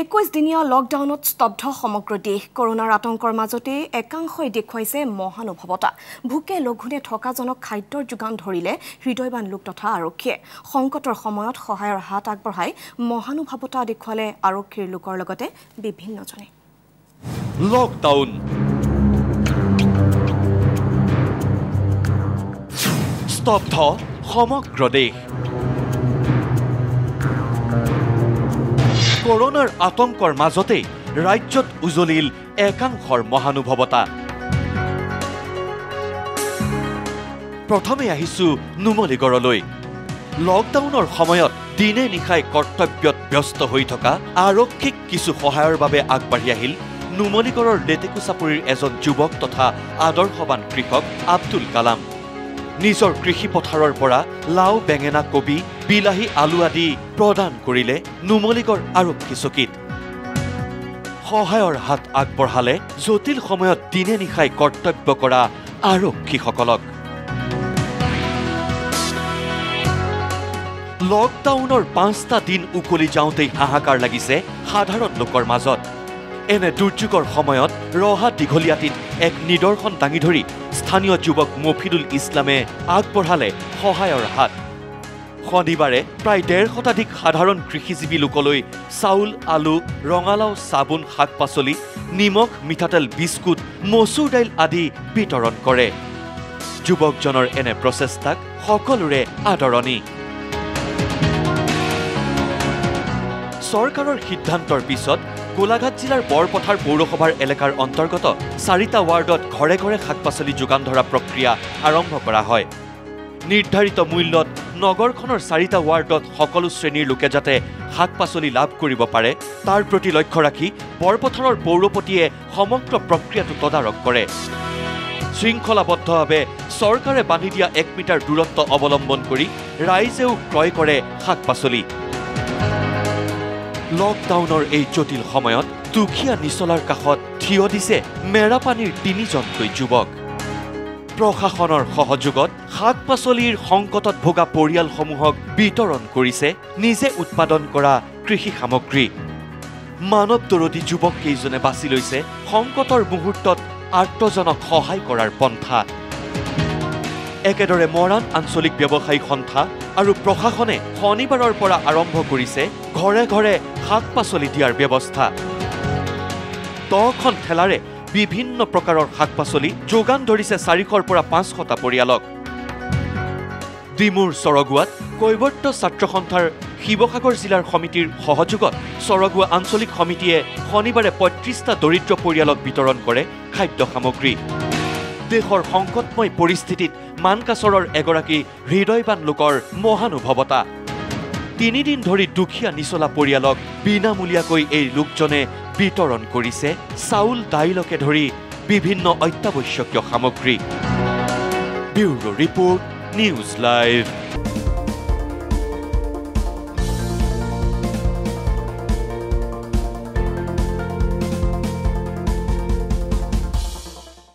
একৈছ দিনীয়া লকডাউনত স্তব্ধ সমগ্ৰ দেশ। কৰোণাৰ আতংকৰ মাজতেই একাংশই দেখুৱাইছে মহানুভৱতা। ভোকে লঘোণে থকাজনক খাদ্যৰ যোগান ধৰিলে হৃদয়বান লোক তথা আৰক্ষীয়ে। সংকটৰ সময়ত সহায়ৰ হাত আগবঢ়াই মহানুভৱতা দেখুৱালে আৰক্ষীৰ লোকৰ লগতে বিভিন্নজনে। লকডাউন স্তব্ধ দেশ। কৰোণাৰ আতংকৰ মাজতেই ৰাজ্যত উজলিল একাংশৰ মহানুভৱতা। প্ৰথমে আহিছো নুমলীগড়লৈ। লকডাউনৰ সময়ত দিনে নিশাই কৰ্তব্যত ব্যস্ত হৈ থকা আৰক্ষীক কিছু সহায়ৰ বাবে আগবাঢ়ি আহিল নুমলীগড়ৰ লেটেকুচাপুৰীৰ এজন যুৱক তথা আদৰ্শৱান কৃষক আব্দুল কালাম। নিজৰ কৃষি পথাৰৰ পৰা লাও বেঙেনা কবি বিলাহী আলু আদি প্ৰদান কৰিলে নুমলীগড় আৰক্ষী চকীত। সহায়ৰ হাত আগবঢ়ালে জটিল সময়ত দিনে নিশাই কৰ্তব্য কৰা আৰক্ষীসকলক। লকডাউনৰ পাঁচটা দিন উকলি যাওঁতেই হাহাকাৰ লাগিছে সাধাৰণ লোকৰ মাজত। এনে দুৰ্যোগৰ সময়ত ৰহা দীঘলীয়াটিত এক নিদৰ্শন দাঙি ধৰি স্থানীয় যুৱক মফিদুল ইছলামে আগবঢ়ালে সহায়ৰ হাত। শনিবাৰে প্ৰায় ডেৰ শতাধিক সাধাৰণ কৃষিজীৱী লোকলৈ চাউল আলু ৰঙালাও চাবোন শাক পাচলি নিমখ মিঠাতেল বিস্কুট মচুৰ দাইল আদি বিতৰণ কৰে। যুৱকজনৰ এনে প্ৰচেষ্টাক সকলোৰে আদৰণি। চৰকাৰৰ সিদ্ধান্তৰ পিছত গোলাঘাট জিলাৰ বৰপথাৰ পৌৰসভাৰ এলেকাৰ অন্তৰ্গত চাৰিটা ৱাৰ্ডত ঘৰে ঘৰে শাক পাচলি যোগান ধৰা প্ৰক্ৰিয়া আৰম্ভ কৰা হয়। নিৰ্ধাৰিত মূল্যত নগৰখনৰ চাৰিটা ৱাৰ্ডত সকলো শ্ৰেণীৰ লোকে যাতে শাক পাচলি লাভ কৰিব পাৰে তাৰ প্ৰতি লক্ষ্য ৰাখি বৰপথাৰৰ পৌৰপতিয়ে সমগ্ৰ প্ৰক্ৰিয়াটো তদাৰক কৰে। শৃংখলাবদ্ধভাৱে চৰকাৰে বান্ধি দিয়া এক মিটাৰ দূৰত্ব অৱলম্বন কৰি ৰাইজেও ক্ৰয় কৰে শাক পাচলি লকডাউনৰ এই জটিল সময়ত দুখীয়া নিচলাৰ কাষত থিয় দিছে মেৰাপানীৰ তিনিজনকৈ যুৱক। প্ৰশাসনৰ সহযোগত শাক পাচলিৰ সংকটত ভোগা পৰিয়ালসমূহক বিতৰণ কৰিছে নিজে উৎপাদন কৰা কৃষি সামগ্ৰী। মানৱ দৰদী যুৱক কেইজনে বাছি লৈছে সংকটৰ মুহূৰ্তত আৰ্তজনক সহায় কৰাৰ পন্থা। একেদৰে মৰাণ আঞ্চলিক ব্যৱসায়ী সন্থা আৰু প্ৰশাসনে শনিবাৰৰ পৰা আৰম্ভ কৰিছে ঘৰে ঘৰে শাক পাচলি দিয়াৰ ব্যৱস্থা। দহখন ঠেলাৰে বিভিন্ন প্ৰকাৰৰ শাক পাচলি যোগান ধৰিছে চাৰিশৰ পৰা পাঁচশটা পৰিয়ালক। ডিমুৰ চৰগুৱাত কৈৱৰ্ত ছাত্ৰ সন্থাৰ শিৱসাগৰ জিলাৰ সমিতিৰ সহযোগত চৰগুৱা আঞ্চলিক সমিতিয়ে শনিবাৰে পঁয়ত্ৰিছটা দৰিদ্ৰ পৰিয়ালক বিতৰণ কৰে খাদ্য সামগ্ৰী। দেশৰ সংকটময় পৰিস্থিতিত মানকাচৰৰ এগৰাকী হৃদয়বান লোকৰ মহানুভৱতা। তিনিদিন ধৰি দুখীয়া নিচলা পৰিয়ালক বিনামূলীয়াকৈ এই লোকজনে বিতৰণ কৰিছে চাউল দাইলকে ধৰি বিভিন্ন অত্যাৱশ্যকীয় সামগ্ৰী। Bureau report news live.